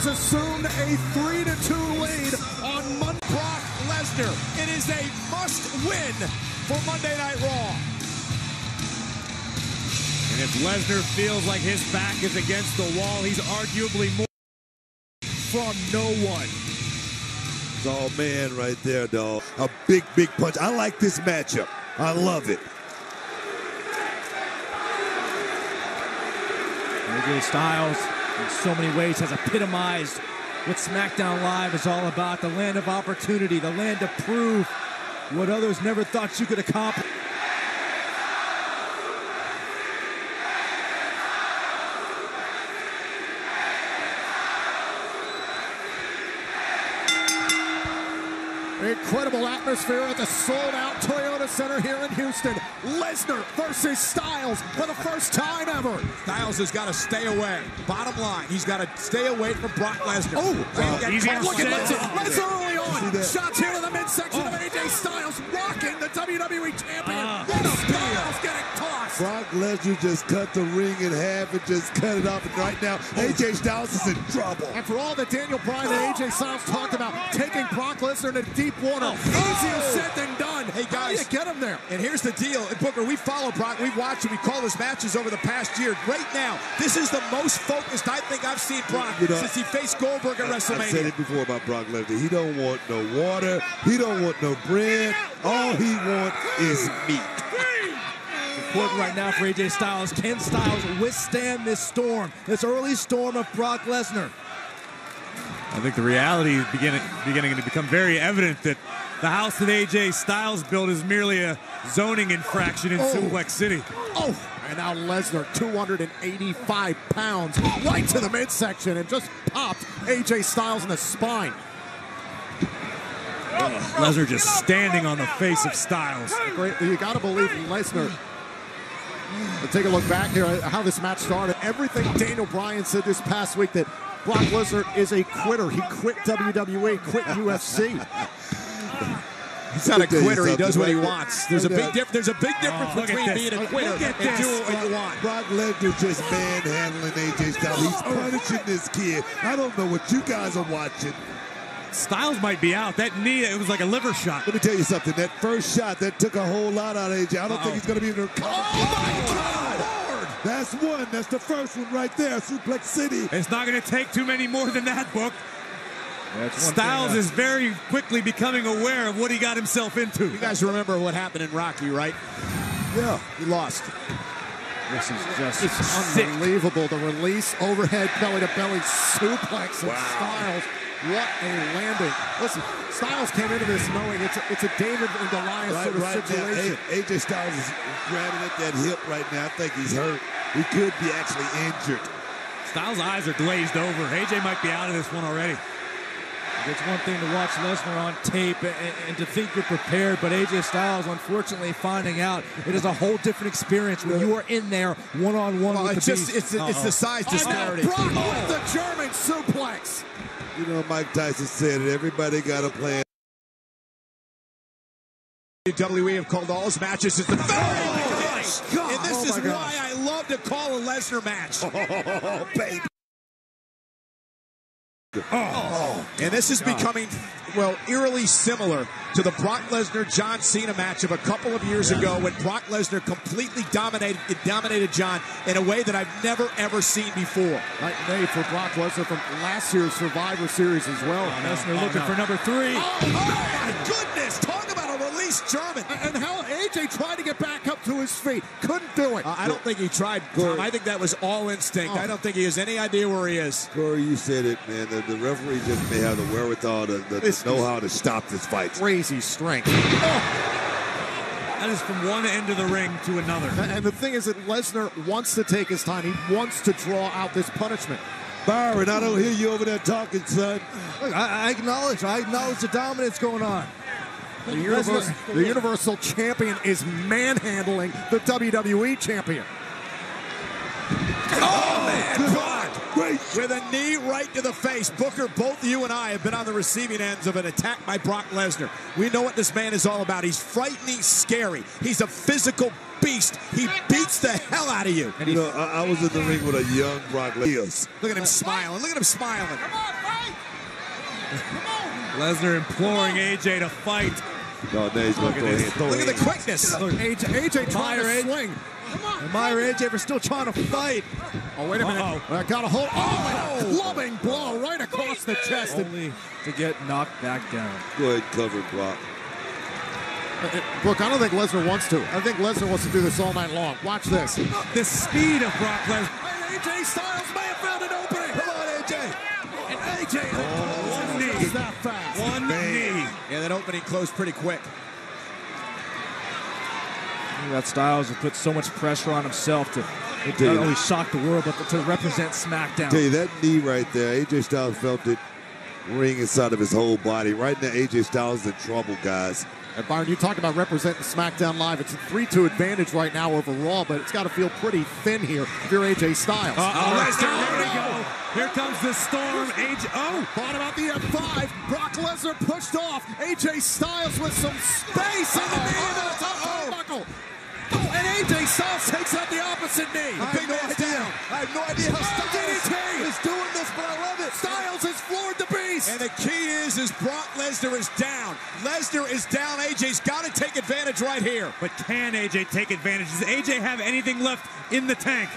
has assumed a 3 to 2 lead on Monday. Brock Lesnar. It is a must win for Monday Night Raw. And if Lesnar feels like his back is against the wall, he's arguably more from no one. It's all man right there, dog. A big, big punch. I like this matchup. I love it. AJ Styles, in so many ways, has epitomized what SmackDown Live is all about the land of opportunity, the land of proof what others never thought you could accomplish. Incredible atmosphere at the sold-out Toyota Center here in Houston. Lesnar versus Styles for the first time ever. Styles has got to stay away. Bottom line, he's got to stay away from Brock Lesnar. Oh, uh, easy look at. Lesnar. Lesnar early on. Shots here to the midsection of AJ Styles, rocking the WWE champion. Brock Lesnar just cut the ring in half and just cut it off. And right now, AJ Styles is in trouble. And for all that Daniel Bryan and AJ Styles talked about taking Brock Lesnar into deep water, oh, easier said than done. Hey, How guys. you get him there? And here's the deal. And Booker, we follow Brock. We've watched him. We call his matches over the past year. Right now, this is the most focused I think I've seen Brock You know, since he faced Goldberg at WrestleMania. I've said it before about Brock Lesnar. He don't want no water. He don't want no bread. All he wants is meat. Important right now for AJ Styles. Can Styles withstand this storm, this early storm of Brock Lesnar? I think the reality is beginning, beginning to become very evident that the house that AJ Styles built is merely a zoning infraction in Oh. Suplex City. Oh, and now Lesnar, 285 pounds, right to the midsection and just popped AJ Styles in the spine. Lesnar just standing on the face of Styles. You got to believe Lesnar. But take a look back here at how this match started. Everything Daniel Bryan said this past week that Brock Lesnar is a quitter. He quit WWE, quit UFC. He's not a Let me tell you quitter. He does what he wants. There's a big difference. There's a big difference oh, look at between being a Look quitter at and this. doing what you want. Brock Lesnar just manhandling AJ Styles. He's oh, punishing this kid. I don't know what you guys are watching. Styles might be out. That knee, it was like a liver shot. Let me tell you something. That first shot that took a whole lot out of AJ. I don't Uh-oh. think he's going to be able to recover. Oh my God! That's one. That's the first one right there. Suplex City. It's not going to take too many more than that, Book. Styles thing, uh, is very quickly becoming aware of what he got himself into. You guys remember what happened in Rocky, right? Yeah. He lost. This is just It's sick. unbelievable. The release, overhead, belly to belly suplex of Styles. What a landing. Listen, Styles came into this knowing it's a, it's a David and Goliath Right, sort of right now, situation. A- AJ Styles is grabbing at that hip right now. I think he's hurt. He could be actually injured. Styles' eyes are glazed over. AJ might be out of this one already. It's one thing to watch Lesnar on tape and, and to think you're prepared, but AJ Styles, unfortunately, finding out it is a whole different experience when you are in there one on one Well, with it's the just beast. it's, it's the size disparity. Brock with the German suplex. You know, Mike Tyson said it. Everybody got a plan. WWE have called all his matches since the very beginning. And this Oh, is why I love to call a Lesnar match. Oh, baby. Oh. And this is becoming, well, eerily similar to the Brock Lesnar John Cena match of a couple of years ago when Brock Lesnar completely dominated dominated John in a way that I've never ever seen before. Night and day for Brock Lesnar from last year's Survivor Series as well. Lesnar looking for number three. Oh, oh my goodness! Talk about a released German. And how AJ tried to get back up to his feet. Couldn't do it. Uh, I don't think he tried, Tom. I think that was all instinct. I don't think he has any idea where he is. Corey, you said it, man. The, the referee just may have the wherewithal, the, the, This the know-how to stop this fight. Crazy strength. That is from one end of the ring to another. And the thing is that Lesnar wants to take his time. He wants to draw out this punishment. Byron, I don't hear you over there talking, son. Look, I, I acknowledge, I acknowledge the dominance going on. The Universal, the Universal Champion is manhandling the WWE Champion. Oh, oh man! With a knee right to the face. Booker, both you and I have been on the receiving ends of an attack by Brock Lesnar. We know what this man is all about. He's frightening, scary. He's a physical beast. He beats the hell out of you. You know, I, I was in the ring with a young Brock Lesnar. Look at him smiling. Look at him smiling. Lesnar imploring AJ to fight. Oh, no, now he's going to throw a hand. Throw Look at the hand. quickness. AJ, AJ trying Admire to it. swing. Admire AJ for still trying to fight. Oh, wait a minute. Uh-oh. I got a hold. Oh, and a clubbing blow right across the chest. Only to get knocked back down. Go ahead cover uh, it, Brock. look, I don't think Lesnar wants to. I think Lesnar wants to do this all night long. Watch this. The speed of Brock Lesnar. AJ Styles may have found an opening. Come on, AJ. And AJ One oh. Knee. is that fast. One knee. Yeah, that opening closed pretty quick. That Styles has put so much pressure on himself to not Dude. only shock the world, but to represent SmackDown. Tell you, that knee right there, AJ Styles felt it ring inside of his whole body. Right now, AJ Styles is in trouble, guys. And Byron, you talk about representing SmackDown Live. It's a 3-2 advantage right now over Raw, but it's got to feel pretty thin here if you're AJ Styles. Uh-oh, Lesnar, Oh, there we go. Here comes the storm. AJ, oh, Bottom out the F5. Brock Lesnar pushed off. AJ Styles with some space in the knee into the top turnbuckle. Oh, and AJ Styles takes out the opposite knee. I have no idea. I have no idea how Oh, Styles DDT. is doing this, but I love it. Styles has floored the beast. And the key is, is Brock Lesnar is down. Lesnar is down. AJ's got to take advantage right here. but can AJ take advantage? Does AJ have anything left in the tank?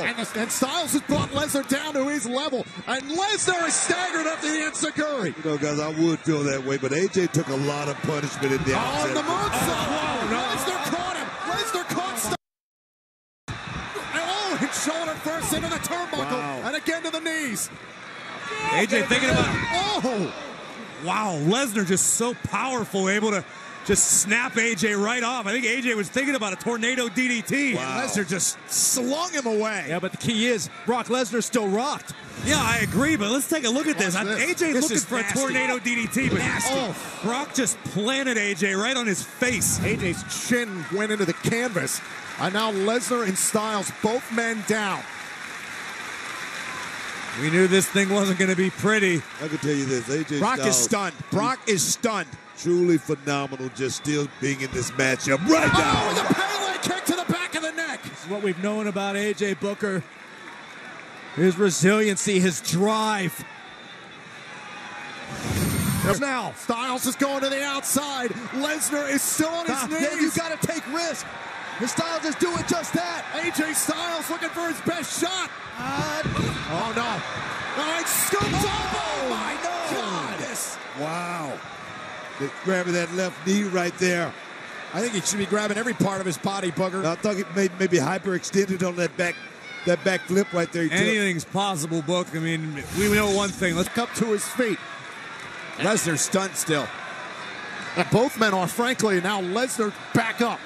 And, the, and Styles has brought Lesnar down to his level. And Lesnar is staggered up to the Enzuigiri. You know, guys, I would feel that way, but AJ took a lot of punishment in the On the moonsault. Lesnar caught him. Lesnar caught Styles. And oh, his shoulder first into the turnbuckle. Wow. And again to the knees. AJ thinking about, Oh, wow, Lesnar just so powerful, able to just snap AJ right off. I think AJ was thinking about a tornado DDT. Wow. Lesnar just slung him away. Yeah, but the key is Brock Lesnar still rocked. Yeah, I agree, but let's take a look at this. Watch I'm- this. AJ This looking for nasty. a tornado DDT, but Nasty. Oh. Brock just planted AJ right on his face. AJ's chin went into the canvas. And now Lesnar and Styles, both men down. We knew this thing wasn't going to be pretty. I can tell you this, AJ Brock Styles, is stunned. Brock is stunned. truly phenomenal just still being in this matchup right oh, now. Oh, the Pele kick to the back of the neck. This is what we've known about AJ Booker. His resiliency, his drive. Now, Styles is going to the outside. Lesnar is still on his knees. You've got to take risk. And Styles is doing just that. AJ Styles looking for his best shot. oh no. All right, scooped oh, up. Oh my God. Wow. Just grabbing that left knee right there. I think he should be grabbing every part of his body, Booker. I thought it may, maybe hyperextended on that back that back flip right there. He took. Anything's possible, Book. I mean, we know one thing. Let's Up to his feet. Lesnar stunned still. Both men are, frankly, now Lesnar back up,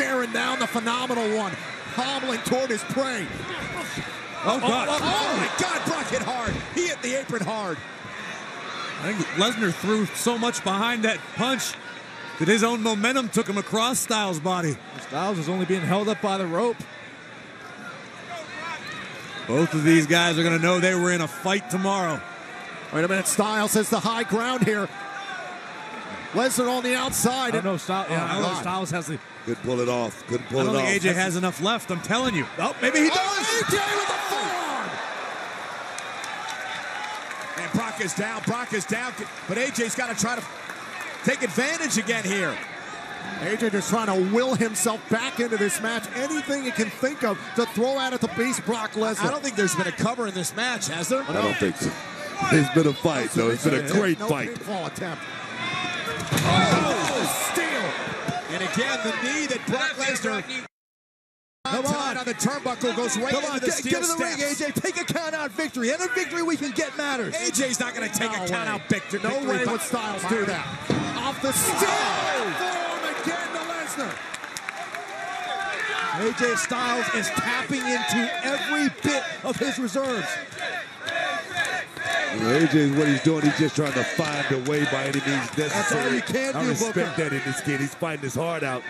staring down the phenomenal one, hobbling toward his prey. Oh, oh God. Oh, oh, my God, Brock hit hard. He hit the apron hard. I think Lesnar threw so much behind that punch that his own momentum took him across Styles' body. Styles is only being held up by the rope. Both of these guys are going to know they were in a fight tomorrow. Wait a minute, Styles has the high ground here. Lesnar on the outside. I don't know, Styles, yeah, Oh, I don't know Styles has the. Couldn't pull it off. Couldn't pull I don't it off. think AJ has enough left. I'm telling you. Oh, maybe he oh, does. Oh, AJ with the forearm. And Brock is down. Brock is down. But AJ's got to try to take advantage again here. AJ just trying to will himself back into this match. Anything he can think of to throw out at the beast Brock Lesnar. I don't think there's been a cover in this match, has there? I don't think so. It's been a fight, though. It's been a great no fight. pinfall attempt. Oh, steel. And again, the knee that Brock Lesnar Come tied on. on the turnbuckle goes right Come into on, the get, steel get in the steps. ring, AJ. Take a count out victory. And a victory we can get matters. AJ's not going to take No a count out victory. No victory, way would Styles do that. Off the steel. Forearm again to Lesnar. AJ Styles is tapping into every bit of his reserves. You know, AJ what he's doing. He's just trying to find a way by any means necessary. all you can I do, respect Booker. that in this kid. He's fighting his heart out.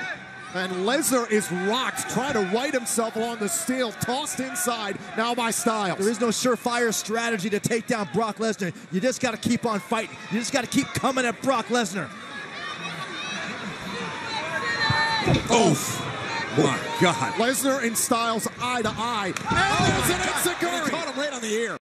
And Lesnar is rocked, trying to right himself along the steel, tossed inside now by Styles. There is no surefire strategy to take down Brock Lesnar. You just got to keep on fighting. You just got to keep coming at Brock Lesnar. Oof. My God. Lesnar and Styles eye to eye. And there's an oh, He Enzuigiri. caught him right on the ear.